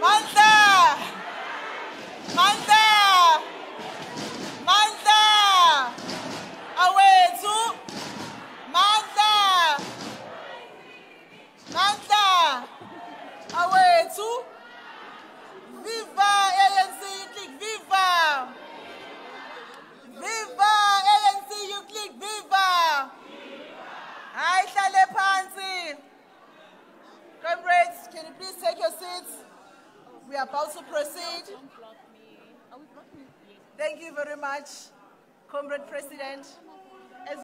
Mandla! We are about to proceed. Thank you very much, Comrade President.